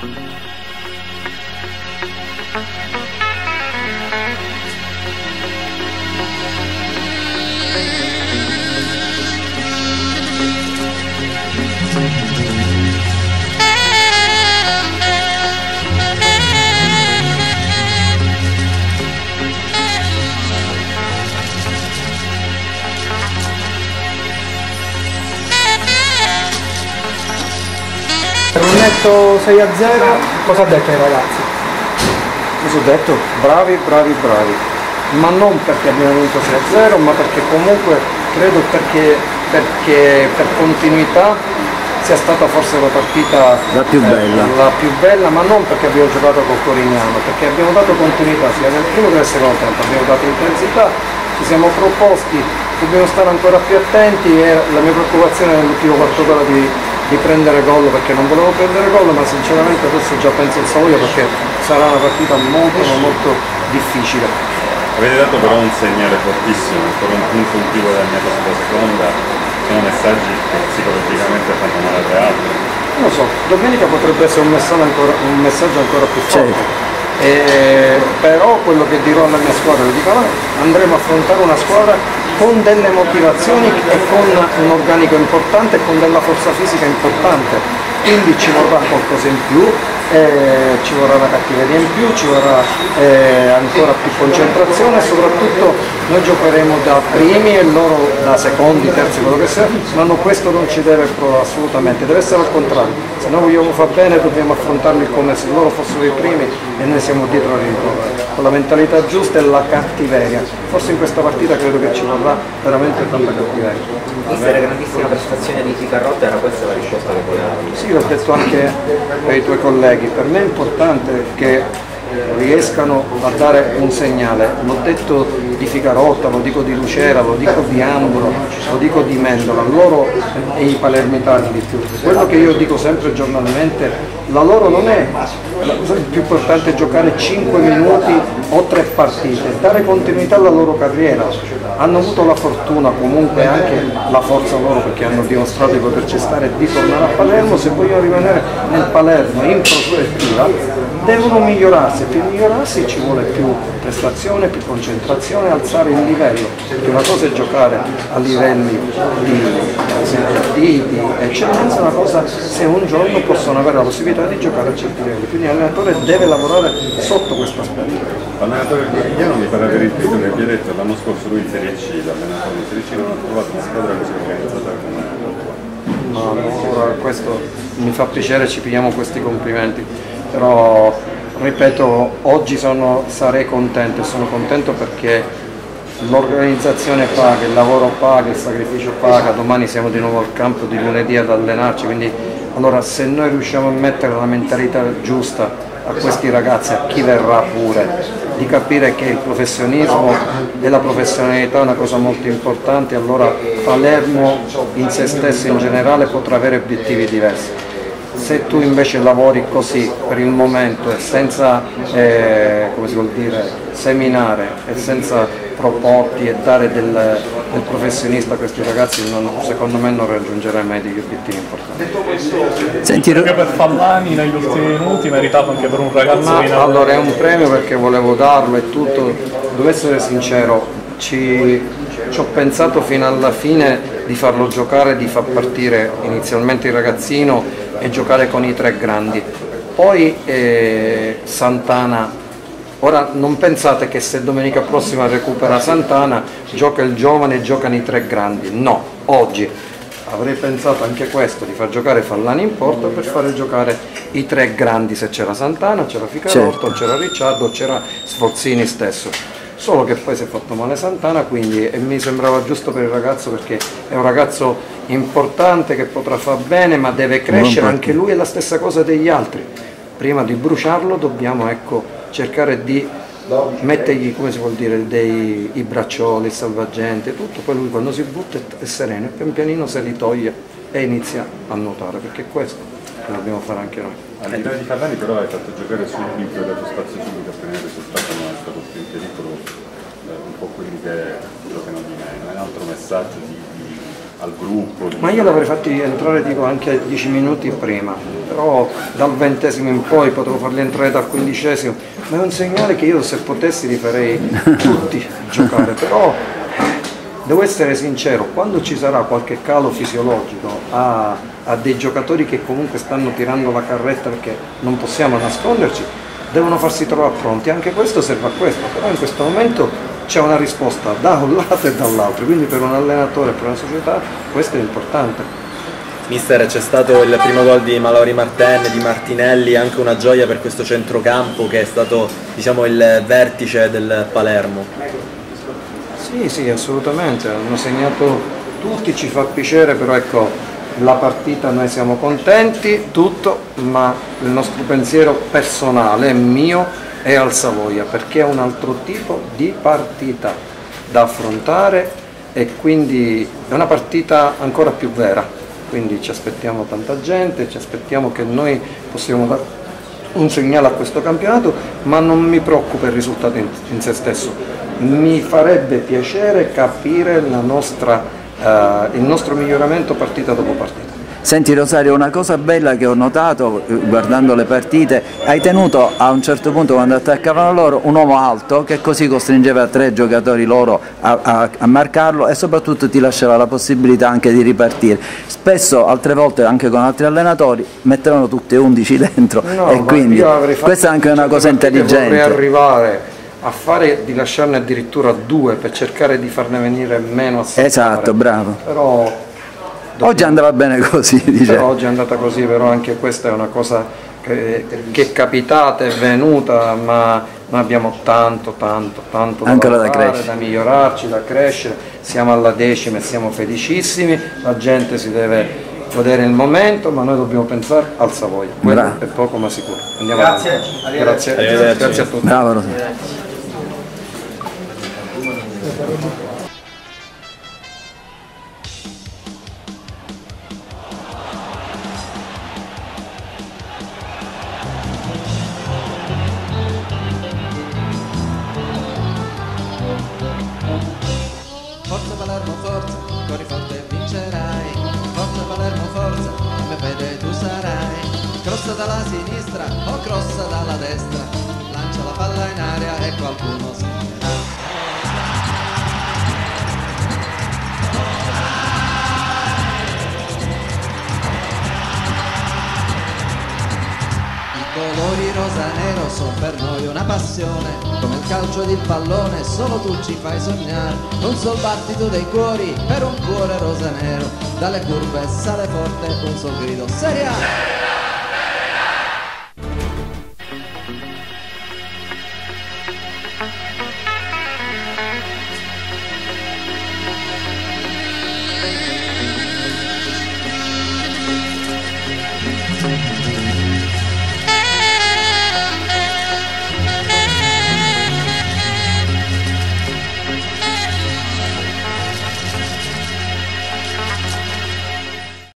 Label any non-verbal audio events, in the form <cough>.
Per 6 a 0, cosa ha detto ai ragazzi? Cosa ho detto? Bravi, bravi, bravi. Ma non perché abbiamo vinto 6 a 0, ma perché comunque credo perché, perché per continuità sia stata forse la partita La più bella. eh, la più bella, ma non perché abbiamo giocato col Corignano, perché abbiamo dato continuità sia nel primo che nel secondo tempo, abbiamo dato intensità, ci siamo proposti, dobbiamo stare ancora più attenti e la mia preoccupazione nell'ultimo quarto d'ora di, di prendere gol perché non volevo prendere gol, ma sinceramente adesso già penso il Savoia perché sarà una partita molto ma molto difficile. Avete dato però un segnale fortissimo, ancora un punto in più guadagnato sulla seconda, sono messaggi che psicologicamente fanno male alle altre. Non lo so, domenica potrebbe essere un messaggio ancora, un messaggio ancora più forte. Certo. Eh, però quello che dirò alla mia squadra, lo dico andremo a affrontare una squadra con delle motivazioni e con un organico importante e con della forza fisica importante. Quindi ci vorrà qualcosa in più, eh, ci vorrà una cattiveria in più, ci vorrà eh, ancora più concentrazione e soprattutto noi giocheremo da primi e loro da secondi, terzi, quello che sia, ma no, questo non ci deve assolutamente, deve essere al contrario. Se noi vogliamo far bene dobbiamo affrontarli come se loro fossero i primi e noi siamo dietro al ritorno. Con la mentalità giusta e la cattiveria. Forse in questa partita credo che ci vorrà veramente tanta cattiveria. Vista la grandissima prestazione di Ficarrotta era questa la risposta che voleva dire. Sì, l'ho detto anche ai tuoi colleghi, per me è importante che riescano a dare un segnale. L'ho detto di Ficarotta, lo dico di Lucera, lo dico di Ambro, lo dico di Mendola, loro e i palermitani di più. Quello che io dico sempre giornalmente, la loro non è la cosa più importante è giocare 5 minuti o 3 partite, dare continuità alla loro carriera. Hanno avuto la fortuna, comunque anche la forza loro perché hanno dimostrato di poterci stare e di tornare a Palermo, se vogliono rimanere nel Palermo in prospettiva devono migliorarsi, per migliorarsi ci vuole più prestazione, più concentrazione, alzare il livello, perché una cosa è giocare a livelli di, di, di eccellenza, una cosa se un giorno possono avere la possibilità di giocare a certi livelli, quindi l'allenatore deve lavorare sotto questo aspetto. L'allenatore Guardiano mi pare aver intuito che abbia detto l'anno scorso lui in Serie C, l'allenatore in Serie C non ha trovato una squadra così organizzata come. Ma ora questo mi fa piacere, ci pigliamo questi complimenti, però ripeto, oggi sono, sarei contento e sono contento perché l'organizzazione paga, il lavoro paga, il sacrificio paga, domani siamo di nuovo al campo di lunedì ad allenarci, quindi allora se noi riusciamo a mettere la mentalità giusta a questi ragazzi, a chi verrà pure, di capire che il professionismo e la professionalità è una cosa molto importante, allora Palermo in se stesso in generale potrà avere obiettivi diversi. Se tu invece lavori così per il momento e senza eh, come si vuol dire, seminare e senza proporti e dare del, del professionista a questi ragazzi, non- secondo me non raggiungerai mai degli obiettivi importanti. Senti, Anche per Fallani negli ultimi minuti meritato anche per un ragazzo Ma in allora è un premio perché volevo darlo e tutto, devo essere sincero, ci, ci ho pensato fino alla fine di farlo giocare, di far partire inizialmente il ragazzino e giocare con i tre grandi. Poi eh, Santana, ora non pensate che se domenica prossima recupera Santana gioca il giovane e giocano i tre grandi, no, oggi avrei pensato anche questo, di far giocare Fallani in porta per fare giocare i tre grandi, se c'era Santana, c'era Ficarotto, Certo. c'era Ricciardo, c'era Sforzini stesso. Solo che poi si è fatto male Santana, quindi e mi sembrava giusto per il ragazzo perché è un ragazzo importante che potrà far bene, ma deve crescere, anche lui è la stessa cosa degli altri. Prima di bruciarlo dobbiamo ecco, cercare di mettergli, come si vuol dire, dei, i braccioli, il salvagente, tutto, poi lui quando si butta è, è sereno e pian pianino se li toglie e inizia a nuotare, perché è questo che dobbiamo fare anche noi. All'interno di Fallani però hai fatto giocare subito, hai dato spazio subito a prendere il risultato, non è stato più in pericolo eh, un po' quelli che giocano di meno, è un altro messaggio di, di al gruppo. di- Ma io l'avrei fatti entrare dico anche 10 minuti prima, però dal ventesimo in poi potevo farli entrare dal quindicesimo, ma è un segnale che io se potessi li farei tutti giocare, però devo essere sincero, quando ci sarà qualche calo fisiologico a, a dei giocatori che comunque stanno tirando la carretta perché non possiamo nasconderci, devono farsi trovare pronti, anche questo serve a questo, però in questo momento c'è una risposta da un lato e dall'altro, quindi per un allenatore e per una società questo è importante. Mister, c'è stato il primo gol di Malori Marten, di Martinelli, anche una gioia per questo centrocampo che è stato diciamo, il vertice del Palermo. Sì, sì, assolutamente, hanno segnato tutti, ci fa piacere, però ecco, la partita noi siamo contenti, tutto, ma il nostro pensiero personale, mio, è al Savoia, perché è un altro tipo di partita da affrontare e quindi è una partita ancora più vera, quindi ci aspettiamo tanta gente, ci aspettiamo che noi possiamo un segnale a questo campionato, ma non mi preoccupa il risultato in, in se stesso. Mi farebbe piacere capire la nostra, eh, il nostro miglioramento partita dopo partita. Senti Rosario, una cosa bella che ho notato eh, guardando le partite, hai tenuto a un certo punto quando attaccavano loro un uomo alto che così costringeva tre giocatori loro a, a- a marcarlo e soprattutto ti lasciava la possibilità anche di ripartire. Spesso, altre volte anche con altri allenatori, mettevano tutte 11 <laughs> dentro No, e quindi questa è anche una certe cosa intelligente. Vorrei arrivare a fare di lasciarne addirittura due per cercare di farne venire meno a saltare. Esatto, bravo. Però Oggi andava bene così, dice. Però oggi è andata così, però anche questa è una cosa che, che è capitata, è venuta, ma noi abbiamo tanto, tanto, tanto da Ancora da lavorare, da migliorarci, da crescere. Siamo alla decima e siamo felicissimi, la gente si deve godere il momento, ma noi dobbiamo pensare al Savoia. Quello Bravo. è poco ma sicuro. Andiamo Grazie. avanti. Grazie. Grazie a tutti. Bravo forza, corri forte e vincerai. Forza Palermo, forza, a me fede tu sarai. Crossa dalla sinistra o crossa dalla destra. Lancia la palla in aria e qualcuno segnerà. Colori rosa nero sono per noi una passione, come il calcio ed il pallone, solo tu ci fai sognare. Un sol battito dei cuori per un cuore rosa nero, dalle curve sale forte un sol grido. Serie A!